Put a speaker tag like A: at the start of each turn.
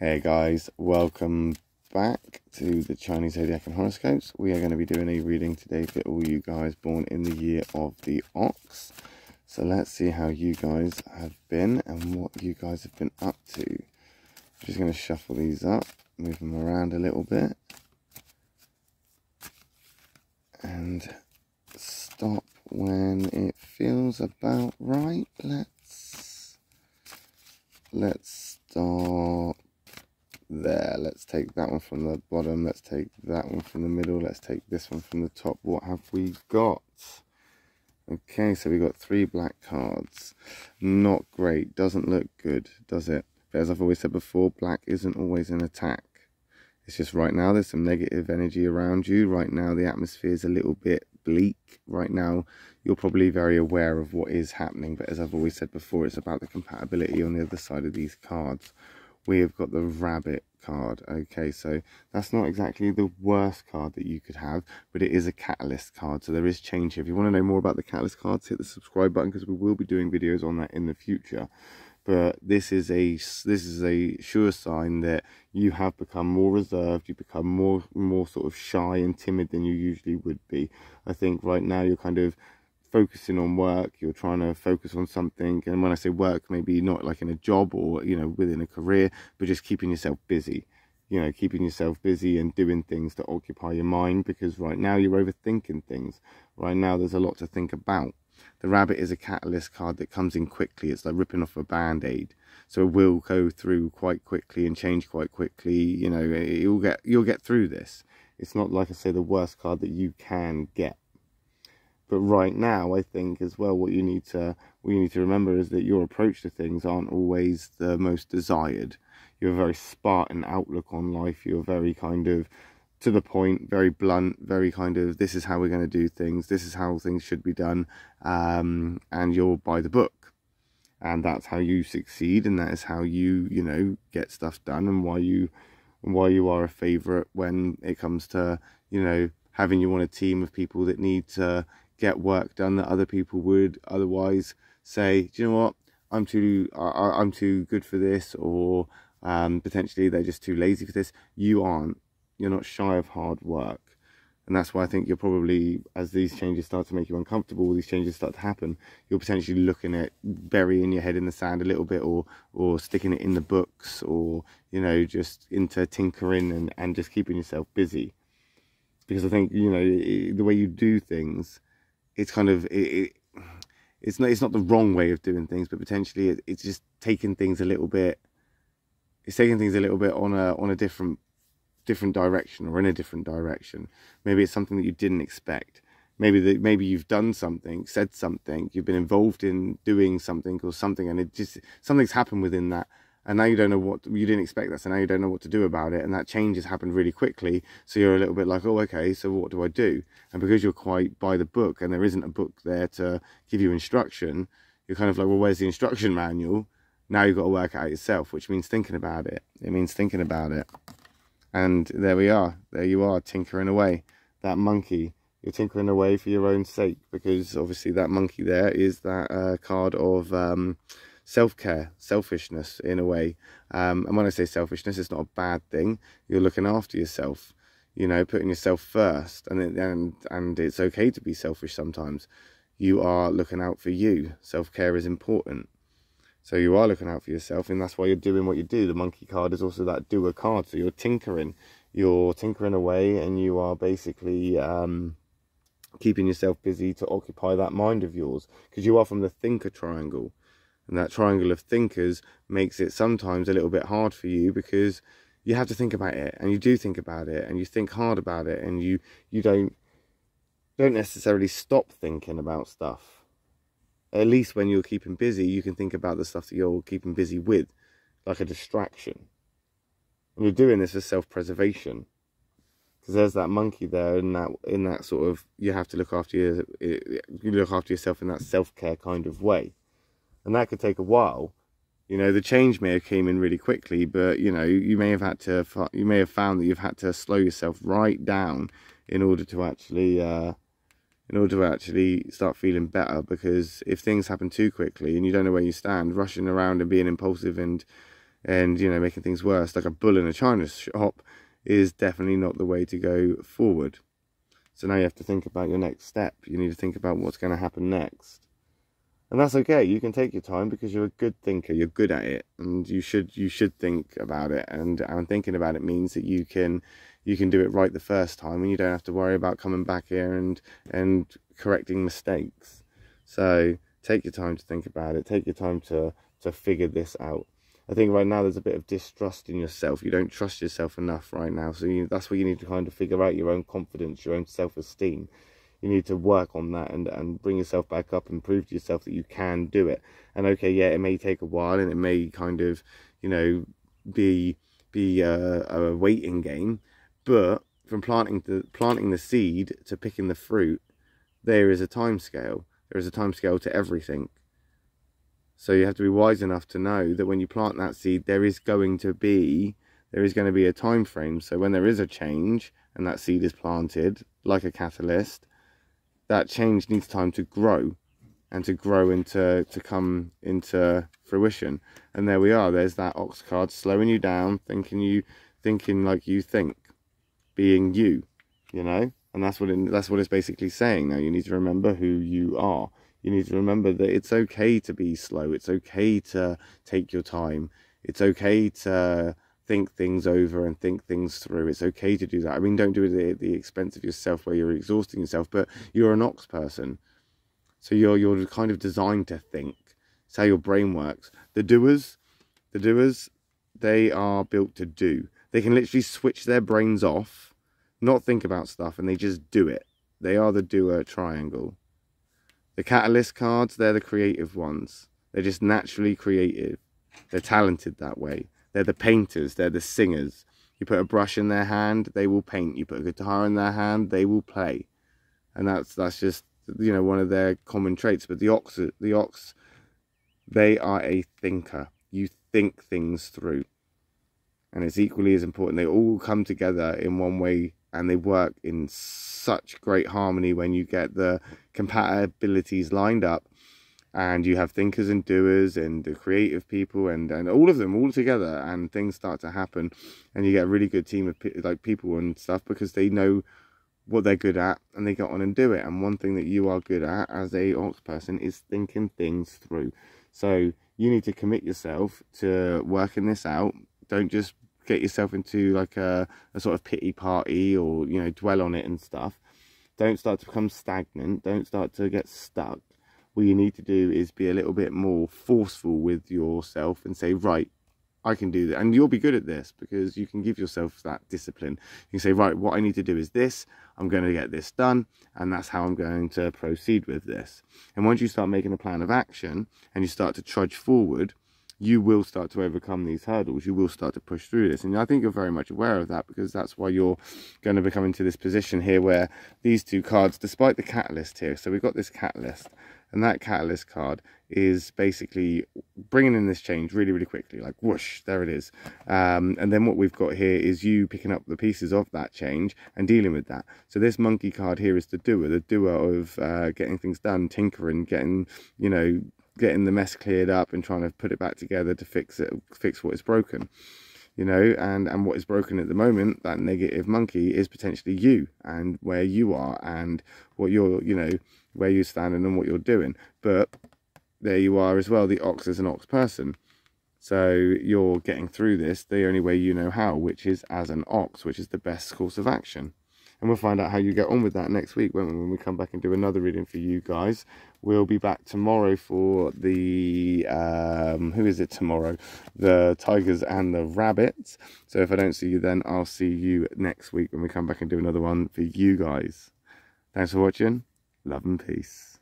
A: Hey guys, welcome back to the Chinese Zodiac and Horoscopes. We are going to be doing a reading today for all you guys born in the year of the Ox. So let's see how you guys have been and what you guys have been up to. I'm just going to shuffle these up, move them around a little bit. And stop when it feels about right. Let's let's start there. Let's take that one from the bottom. Let's take that one from the middle. Let's take this one from the top. What have we got? Okay, so we got three black cards. Not great. Doesn't look good, does it? But as I've always said before, black isn't always an attack. It's just right now there's some negative energy around you. Right now the atmosphere is a little bit bleak. Right now you're probably very aware of what is happening. But as I've always said before, it's about the compatibility on the other side of these cards we have got the rabbit card. Okay so that's not exactly the worst card that you could have but it is a catalyst card so there is change here. If you want to know more about the catalyst cards hit the subscribe button because we will be doing videos on that in the future. But this is a this is a sure sign that you have become more reserved you become more more sort of shy and timid than you usually would be. I think right now you're kind of focusing on work you're trying to focus on something and when i say work maybe not like in a job or you know within a career but just keeping yourself busy. You know keeping yourself busy and doing things to occupy your mind because right now you're overthinking things. Right now there's a lot to think about. The rabbit is a catalyst card that comes in quickly. It's like ripping off a band-aid. So it will go through quite quickly and change quite quickly. You know you'll get you'll get through this. It's not like i say the worst card that you can get but right now, I think as well, what you need to what you need to remember is that your approach to things aren't always the most desired. You have a very Spartan outlook on life. You're very kind of to the point, very blunt, very kind of this is how we're going to do things. This is how things should be done, um, and you're by the book, and that's how you succeed, and that is how you you know get stuff done, and why you why you are a favorite when it comes to you know having you on a team of people that need to get work done that other people would otherwise say, do you know what, I'm too, I, am too good for this, or um, potentially they're just too lazy for this. You aren't. You're not shy of hard work. And that's why I think you're probably, as these changes start to make you uncomfortable, these changes start to happen, you're potentially looking at burying your head in the sand a little bit or or sticking it in the books or, you know, just into tinkering and, and just keeping yourself busy. Because I think, you know, the way you do things it's kind of it, it, it's not it's not the wrong way of doing things, but potentially it, it's just taking things a little bit. It's taking things a little bit on a on a different different direction or in a different direction. Maybe it's something that you didn't expect. Maybe that maybe you've done something, said something, you've been involved in doing something or something, and it just something's happened within that and now you don't know what you didn't expect that so now you don't know what to do about it. And that change has happened really quickly. So you're a little bit like oh okay so what do i do? And because you're quite by the book and there isn't a book there to give you instruction you're kind of like well where's the instruction manual? Now you've got to work out yourself which means thinking about it. It means thinking about it. And there we are. There you are tinkering away. That monkey you're tinkering away for your own sake because obviously that monkey there is that uh, card of um, self-care, selfishness in a way. Um, and when I say selfishness, it's not a bad thing. You're looking after yourself, you know, putting yourself first. And, and, and it's okay to be selfish sometimes. You are looking out for you. Self-care is important. So you are looking out for yourself, and that's why you're doing what you do. The monkey card is also that doer card. So you're tinkering. You're tinkering away, and you are basically um, keeping yourself busy to occupy that mind of yours. Because you are from the thinker triangle and that triangle of thinkers makes it sometimes a little bit hard for you because you have to think about it and you do think about it and you think hard about it and you you don't don't necessarily stop thinking about stuff. At least when you're keeping busy you can think about the stuff that you're keeping busy with like a distraction. And you're doing this for self-preservation. Because there's that monkey there in that in that sort of you have to look after your you look after yourself in that self-care kind of way and that could take a while. You know, the change may have came in really quickly, but you know, you may have had to, you may have found that you've had to slow yourself right down in order to actually, uh, in order to actually start feeling better. Because if things happen too quickly and you don't know where you stand, rushing around and being impulsive and and you know making things worse like a bull in a china shop is definitely not the way to go forward so now you have to think about your next step you need to think about what's going to happen next and that's okay you can take your time because you're a good thinker you're good at it and you should you should think about it and and thinking about it means that you can you can do it right the first time and you don't have to worry about coming back here and and correcting mistakes so take your time to think about it take your time to to figure this out I think right now there's a bit of distrust in yourself. You don't trust yourself enough right now. So you, that's where you need to kind of figure out your own confidence, your own self-esteem you need to work on that and, and bring yourself back up and prove to yourself that you can do it. And okay, yeah, it may take a while and it may kind of, you know, be be a, a waiting game, but from planting the planting the seed to picking the fruit, there is a time scale. There is a time scale to everything. So you have to be wise enough to know that when you plant that seed, there is going to be there is going to be a time frame. So when there is a change and that seed is planted, like a catalyst, that change needs time to grow and to grow into to come into fruition. And there we are. There's that ox card slowing you down thinking you thinking like you think being you you know? And that's what it, that's what it's basically saying now. You need to remember who you are. You need to remember that it's okay to be slow. It's okay to take your time. It's okay to think things over and think things through. It's okay to do that. I mean, don't do it at the expense of yourself where you're exhausting yourself, but you're an ox person. So you're you're kind of designed to think. It's how your brain works. The doers, the doers, they are built to do. They can literally switch their brains off, not think about stuff, and they just do it. They are the doer triangle. The catalyst cards, they're the creative ones. They're just naturally creative. They're talented that way. They're the painters, they're the singers. You put a brush in their hand, they will paint. You put a guitar in their hand, they will play. And that's that's just you know one of their common traits. But the ox the ox they are a thinker. You think things through. And it's equally as important. They all come together in one way and they work in such great harmony when you get the compatibilities lined up and you have thinkers and doers and the creative people and, and all of them all together and things start to happen and you get a really good team of like people and stuff because they know what they're good at and they get on and do it. And one thing that you are good at as a ox person is thinking things through. So you need to commit yourself to working this out. Don't just get yourself into like a, a sort of pity party or you know dwell on it and stuff. Don't start to become stagnant. Don't start to get stuck what you need to do is be a little bit more forceful with yourself and say, right, I can do that. And you'll be good at this because you can give yourself that discipline. You can say, right, what I need to do is this. I'm going to get this done. And that's how I'm going to proceed with this. And once you start making a plan of action and you start to trudge forward, you will start to overcome these hurdles. You will start to push through this. And I think you're very much aware of that because that's why you're going to become into this position here where these two cards, despite the catalyst here, so we've got this catalyst and that catalyst card is basically bringing in this change really really quickly like whoosh there it is. Um, and then what we've got here is you picking up the pieces of that change and dealing with that. So this monkey card here is the doer the doer of uh, getting things done tinkering getting you know getting the mess cleared up and trying to put it back together to fix it fix what is broken you know and and what is broken at the moment that negative monkey is potentially you and where you are and what you're you know where you're standing and what you're doing. But there you are as well the ox is an ox person. So you're getting through this the only way you know how which is as an ox which is the best course of action and we'll find out how you get on with that next week when, when we come back and do another reading for you guys. We'll be back tomorrow for the um, who is it tomorrow? The tigers and the rabbits. So if i don't see you then i'll see you next week when we come back and do another one for you guys. Thanks for watching. Love and peace